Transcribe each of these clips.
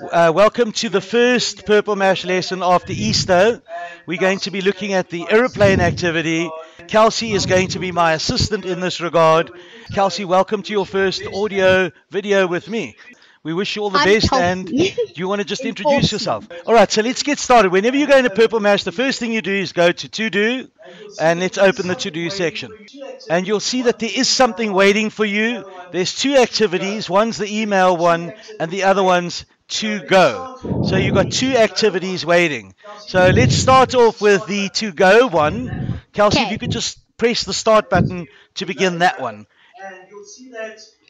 Uh, welcome to the first Purple Mash lesson after Easter. We're going to be looking at the aeroplane activity. Kelsey is going to be my assistant in this regard. Kelsey, welcome to your first audio video with me. We wish you all the I'm best Kelsey. and do you want to just introduce yourself? All right, so let's get started. Whenever you go into Purple Mash, the first thing you do is go to To Do and let's open the To Do section. And you'll see that there is something waiting for you. There's two activities. One's the email one and the other one's 2Go. So you've got two activities waiting. So let's start off with the 2Go one. Kelsey, if you could just press the start button to begin that one.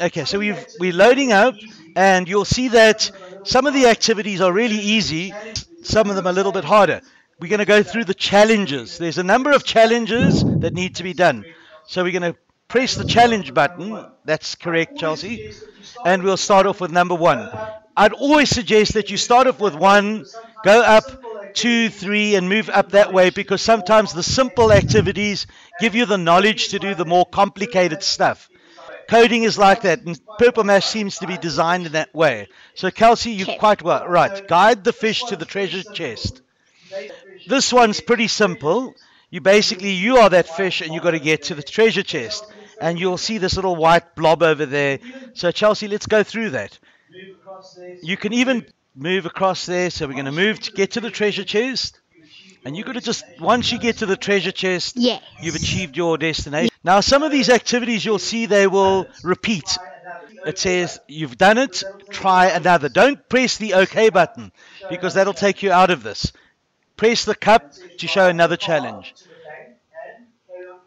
Okay, so we've, we're loading up, and you'll see that some of the activities are really easy, some of them a little bit harder. We're going to go through the challenges. There's a number of challenges that need to be done. So we're going to press the challenge button. That's correct, Chelsea. And we'll start off with number one. I'd always suggest that you start off with one, go up two, three, and move up that way because sometimes the simple activities give you the knowledge to do the more complicated stuff. Coding is like that, and Purple Mash seems to be designed in that way. So, Kelsey, you're quite well, right. Guide the fish to the treasure chest. This one's pretty simple. You basically you are that fish, and you've got to get to the treasure chest, and you'll see this little white blob over there. So, Chelsea, let's go through that. You can even move across there. So we're going to move to get to the treasure chest. And you've got to just, once you get to the treasure chest, Yes. you've achieved your destination. Now, some of these activities you'll see they will repeat. It says, you've done it, try another. Don't press the OK button because that'll take you out of this. Press the cup to show another challenge.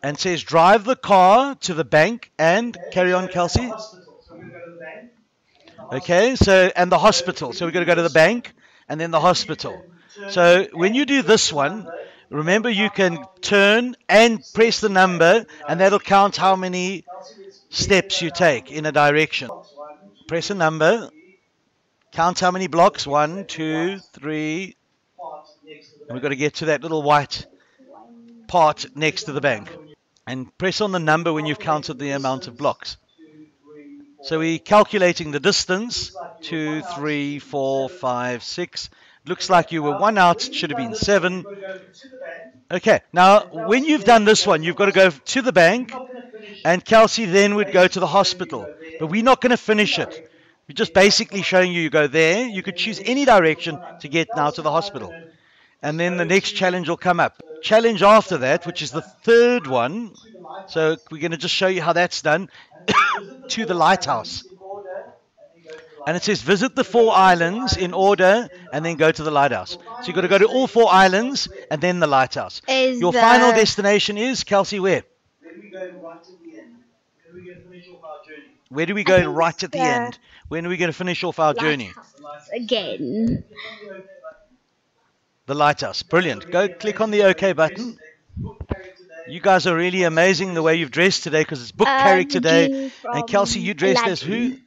And says, drive the car to the bank and carry on, Kelsey. Okay, so and the hospital. So we're to go to the bank and then the hospital. So when you do this one, remember you can turn and press the number, and that'll count how many steps you take in a direction. Press a number, count how many blocks one, two, three. And we've got to get to that little white part next to the bank. And press on the number when you've counted the amount of blocks. So we're calculating the distance. Two, three, four, five, six. Looks like you were one out. Should have been seven. Okay. Now, when you've done this one, you've got to go to the bank, and Kelsey then would go to the hospital. But we're not going to finish it. We're just basically showing you you go there. You could choose any direction to get now to the hospital. And then the next challenge will come up. Challenge after that, which is the third one. So we're going to just show you how that's done to the lighthouse. And it says visit the four islands in order and then go to the lighthouse. So you've got to go to all four islands and then the lighthouse. Is Your the- final destination is Kelsey where? Where do we I go right at the the end? When are we going to finish off our journey? Again. The lighthouse. Brilliant. Go click on the OK button. You guys are really amazing the way you've dressed today because it's book Um, character day. And Kelsey, you dressed as who?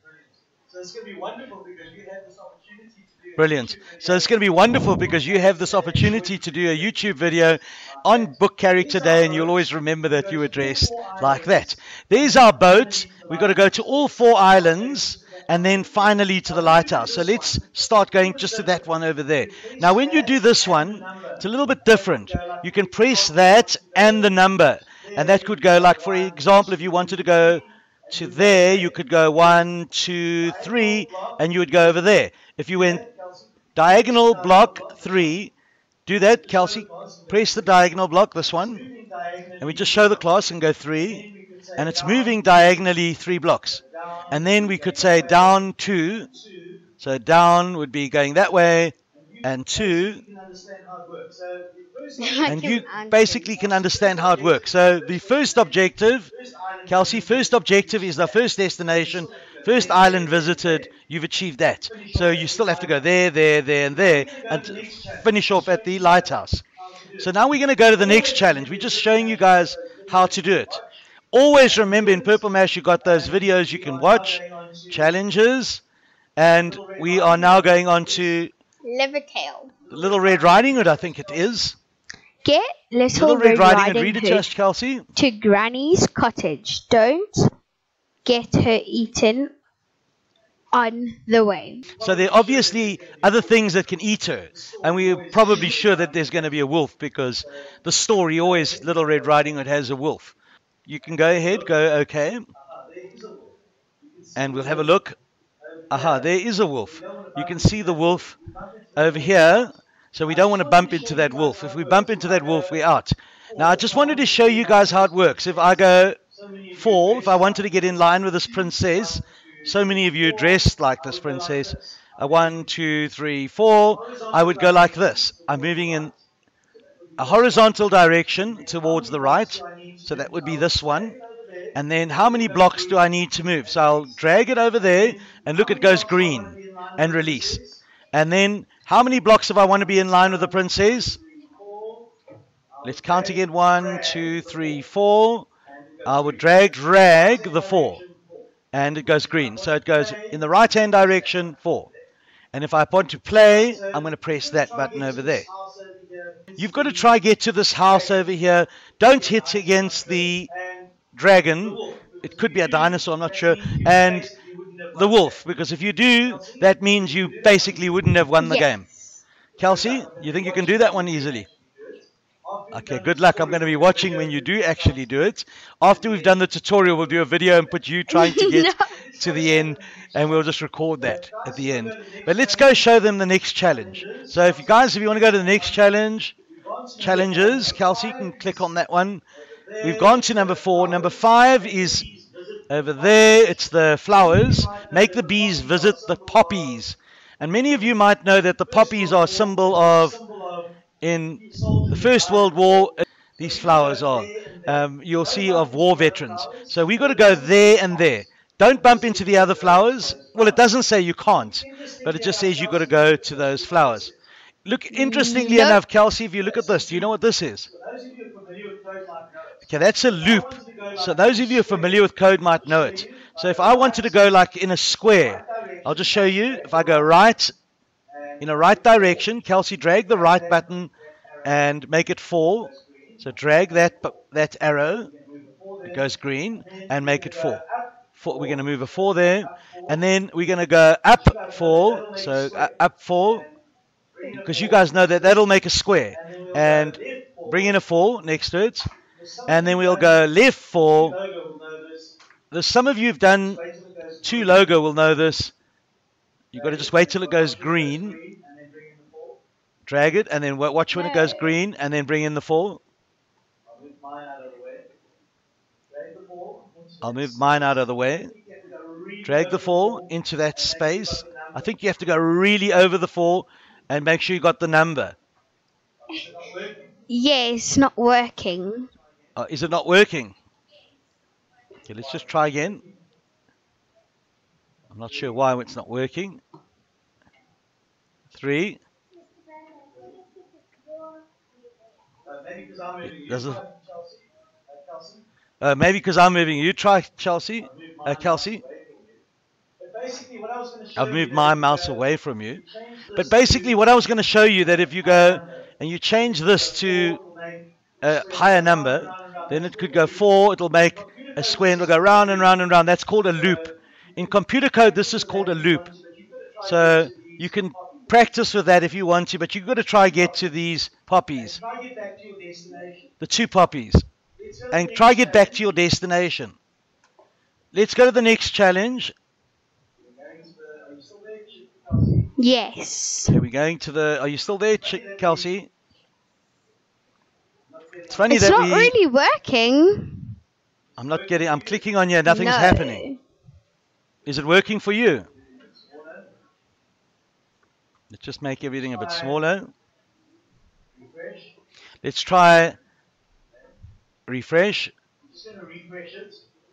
So it's going to be wonderful because you have this opportunity to do. Brilliant. So it's going to be wonderful because you have this opportunity to do a YouTube video on Book Character Day, and you'll always remember that you were dressed like that. There's our boat. We've got to go to all four islands and then finally to the lighthouse. So let's start going just to that one over there. Now, when you do this one, it's a little bit different. You can press that and the number, and that could go like, for example, if you wanted to go to there, you could go one, two, three, and you would go over there. If you went diagonal block three, do that, Kelsey. Press the diagonal block, this one, and we just show the class and go three, and it's moving diagonally three blocks. And then we could say down two, so down would be going that way, and two, You can understand how it works. So the first I and you basically can understand how it works. So the first objective, Kelsey, first objective is the first destination, first island visited. You've achieved that. So you still have to go there, there, there, and there, and finish off at the lighthouse. So now we're going to go to the next challenge. We're just showing you guys how to do it. Always remember in Purple Mash you got those videos you can watch, challenges, and we are now going on to Livertail. Little Red Riding Hood, I think it is. Get Little, Little Red Riding Hood, read it to us, Kelsey. to Granny's cottage. Don't get her eaten on the way. So there are obviously other things that can eat her, and we're probably sure that there's going to be a wolf because the story always Little Red Riding Hood has a wolf. You can go ahead, go okay, and we'll have a look. Aha, there is a wolf. You can see the wolf over here, so we don't want to bump into that wolf. If we bump into that wolf, we're out. Now, I just wanted to show you guys how it works. If I go four, if I wanted to get in line with this princess, so many of you dressed like this princess, a one, two, three, four, I would go like this. I'm moving in a horizontal direction towards the right, so that would be this one. And then how many blocks do I need to move? So I'll drag it over there, and look, it goes green, and release. And then how many blocks if I want to be in line with the princess? Let's count again. One, two, three, four. I would drag, drag the four. And it goes green. So it goes in the right hand direction, four. And if I want to play, I'm going to press that button over there. You've got to try get to this house over here. Don't hit against the dragon. It could be a dinosaur, I'm not sure. And the wolf, because if you do, that means you basically wouldn't have won the Yes. game. Kelsey, you think you can do that one easily? Okay, good luck. I'm going to be watching when you do actually do it. After we've done the tutorial, we'll do a video and put you trying to get No. To the end, and we'll just record that at the end. But let's go show them the next challenge. So if you guys, if you want to go to the next challenge, challenges, Kelsey, can click on that one. We've gone to number four. Number five is over there. It's the flowers. Make the bees visit the poppies. And many of you might know that the poppies are a symbol of in the First World War, these flowers are. Um, you'll see of war veterans. So we've got to go there and there. Don't bump into the other flowers. Well, it doesn't say you can't, but it just says you've got to go to those flowers. Look, interestingly enough, Kelsey, if you look at this, do you know what this is? Okay, that's a loop. So those of you familiar with code might know it. So if I wanted to go like in a square, I'll just show you. If I go right in a right direction, Kelsey, drag the right button and make it fall. So drag that that arrow, it goes green, and make it fall. Four, we're going to move a four there, and then we're going to go up four. So uh, up four, because you guys know that that'll make a square, and bring in a four next to it, and then we'll go left four. There's some of you have done 2Logo will know this. You've got to just wait till it goes green, drag it, and then watch when it goes green, and then bring in the four. I'll move mine out of the way. Drag the four into that space. I think you have to go really over the four and make sure you got the number. Yes, it's not working. Uh, is it not working? Okay, let's just try again. I'm not sure why it's not working. Three. Does it- Uh, maybe because I'm moving you. Try Chelsea. Uh, Kelsey. I've moved my mouse away from you. But basically, what I was going to show you that if you go and you change this to a higher number, then it could go four. It'll make a square and it'll go round and round and round. That's called a loop. In computer code, this is called a loop. So you can practice with that if you want to, but you've got to try get to these poppies, Try get back to your destination. the two poppies, Let's go to and try get back to your destination. Let's go to the next challenge. challenge. Are you still there, Ch- Kelsey? Yes. Okay, we're going to the. Are you still there, Ch- Kelsey? It's funny It's that not we. really working. I'm not getting. I'm clicking on you. Nothing's No. happening. Is it working for you? Let's just make everything a bit smaller. Let's try refresh. I'm just going to refresh.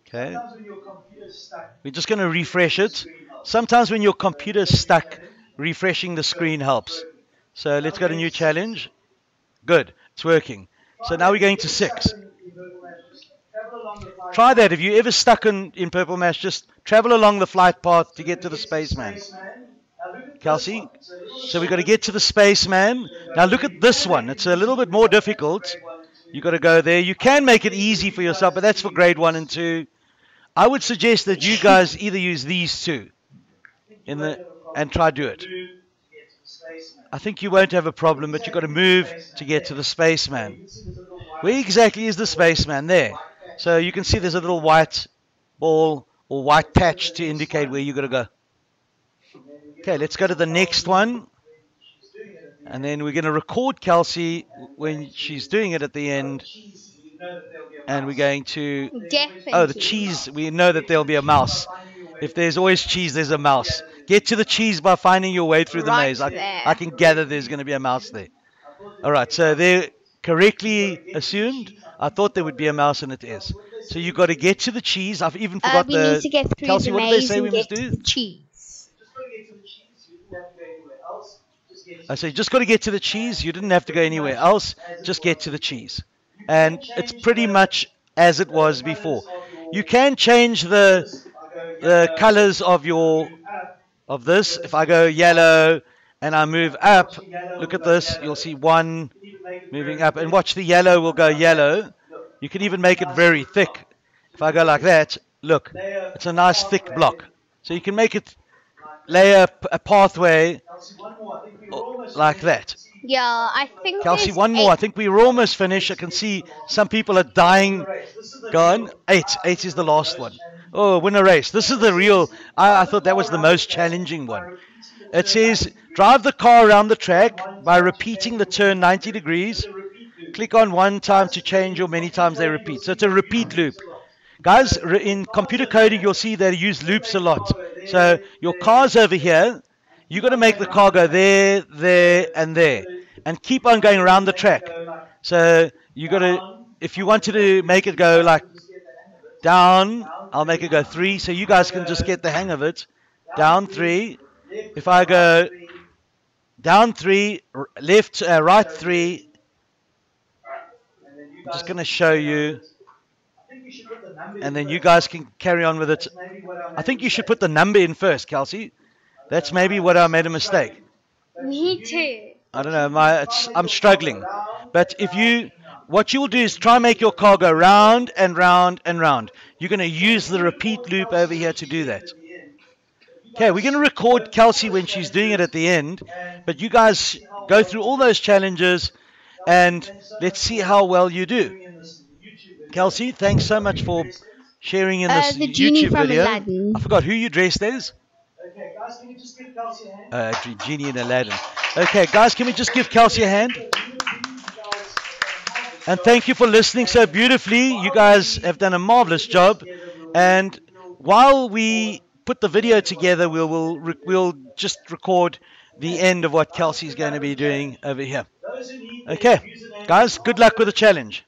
Okay. Sometimes when your computer's stuck, We're just going to refresh it. Sometimes when your computer's stuck, refreshing the screen helps. So let's go to new challenge. Good. It's working. So now we're going to six. Travel along the flight Try that. If you're ever stuck in, in Purple Mash, just travel along the flight path to get to the spaceman. spaceman. Now look at this Kelsey? one. So little So we've got to get to the spaceman. Now look at this one. It's a little bit more difficult. You've got to go there. You can make it easy for yourself, but that's for grade one and two. I would suggest that you guys either use these two. in the and try do it. I think you won't have a problem, but you've got to move to get to the spaceman. Where exactly is the spaceman? There. So you can see there's a little white ball or white patch to indicate where you've got to go. Okay, let's go to the next one. And then we're going to record Kelsey when she's doing it at the end. And we're going to. Definitely. Oh, the cheese. We know that there'll be a mouse. If there's always cheese, there's a mouse. Get to the cheese by finding your way through the Right maze. I. I can gather there's going to be a mouse there. All right, so they're correctly assumed. I thought there would be a mouse, and it is. So you've got to get to the cheese. I've even forgot Uh, forgot we the. need to get through Kelsey, the what did they maze say we and must get do? to the cheese. I say, just got to get to the cheese. You didn't have to go anywhere else. Just get to the cheese. And it's pretty much as it was before. You can change the the colors of your of this. If I go yellow and I move up, look at this. You'll see one moving up, and watch the yellow will go yellow. You can even make it very thick. If I go like that, look, it's a nice thick block. So you can make it lay a, a pathway Oh, like that. Yeah, I think. Kelsey, one more. I think we're almost finished. I can see some people are dying. Gone. Eight. Eight is the last one. Oh, win a race. This is the real. I, I thought that was the most challenging one. It says drive the car around the track by repeating the turn 90 degrees. Click on one time to change or many times they repeat. So it's a repeat loop. Guys, in computer coding, you'll see they use loops a lot. So your car's over here. You got to make the car go there, there, and there. And keep on going around the track. So you got to, if you wanted to make it go like down, I'll make it go three. So you guys can just get the hang of it. Down three. If I go down three, left, uh, right three, I'm just going to show you. And then you guys can carry on with it. I think you should put the number in first, Kelsey. That's maybe what I made a mistake. Me too. I don't know. My, it's, I'm struggling. But if you, what you'll do is try and make your car go round and round and round. You're going to use the repeat loop over here to do that. Okay, we're going to record Kelsey when she's doing it at the end. But you guys go through all those challenges and let's see how well you do. Kelsey, thanks so much for sharing in Uh, this genie YouTube video. Aladdin. I forgot who you dressed as. Okay, guys, can you just give Kelsey a hand? Uh, Genie and Aladdin. Okay, guys, can we just give Kelsey a hand? And thank you for listening so beautifully. You guys have done a marvelous job. And while we put the video together, we'll we'll, re- we'll just record the end of what Kelsey's going to be doing over here. Those who need Okay, guys, good luck with the challenge.